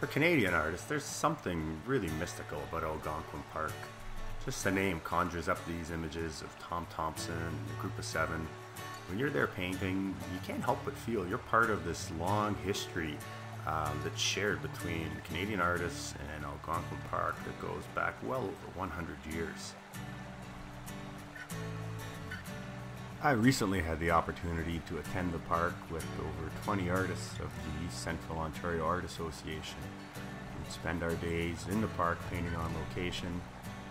For Canadian artists, there's something really mystical about Algonquin Park. Just the name conjures up these images of Tom Thomson and the group of seven. When you're there painting, you can't help but feel you're part of this long history um, that's shared between Canadian artists and Algonquin Park that goes back well over 100 years. I recently had the opportunity to attend the park with over 20 artists of the Central Ontario Art Association. We'd spend our days in the park painting on location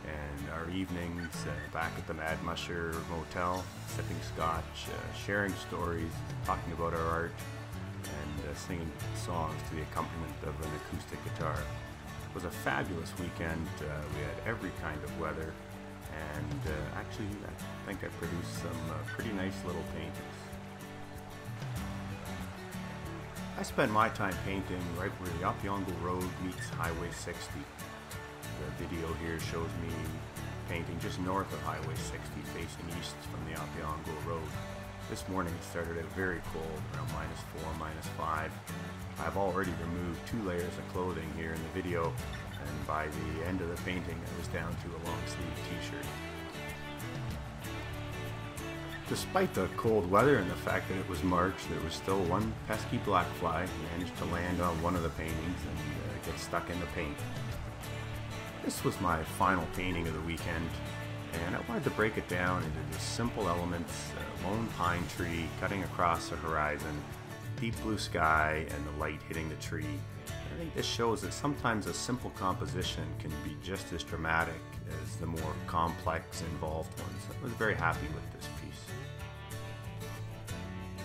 and our evenings uh, back at the Mad Musher Motel, sipping scotch, uh, sharing stories, talking about our art, and uh, singing songs to the accompaniment of an acoustic guitar. It was a fabulous weekend. Uh, we had every kind of weather actually I think I produced some uh, pretty nice little paintings. I spent my time painting right where the Opeongo Road meets Highway 60. The video here shows me painting just north of Highway 60 facing east from the Opeongo Road. This morning it started out very cold, around minus 4, minus 5. I've already removed two layers of clothing here in the video and by the end of the painting I was down to a long Despite the cold weather and the fact that it was March, there was still one pesky black fly managed to land on one of the paintings and uh, get stuck in the paint. This was my final painting of the weekend, and I wanted to break it down into just simple elements, a lone pine tree cutting across the horizon, deep blue sky, and the light hitting the tree, I think this shows that sometimes a simple composition can be just as dramatic as the more complex, involved ones. I was very happy with this piece.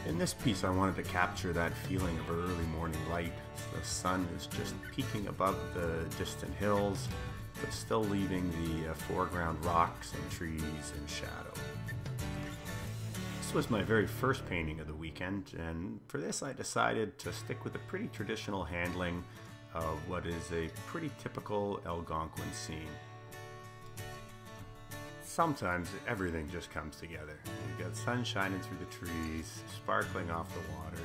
In this piece, I wanted to capture that feeling of early morning light. The sun is just peeking above the distant hills, but still leaving the uh, foreground rocks and trees in shadow. This was my very first painting of the weekend, and for this I decided to stick with a pretty traditional handling of what is a pretty typical Algonquin scene. Sometimes everything just comes together. You've got sun shining through the trees, sparkling off the water.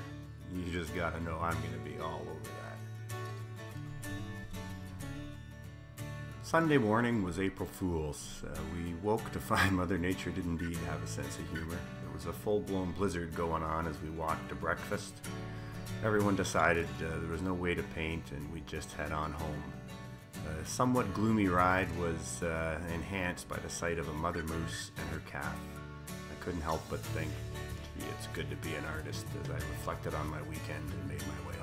You just gotta know I'm gonna be all over that. Sunday morning was April Fool's. Uh, we woke to find Mother Nature did indeed have a sense of humor. There was a full blown blizzard going on as we walked to breakfast everyone decided uh, there was no way to paint and we just head on home. Somewhat gloomy ride was uh, enhanced by the sight of a mother moose and her calf. I couldn't help but think, gee, it's good to be an artist as I reflected on my weekend and made my way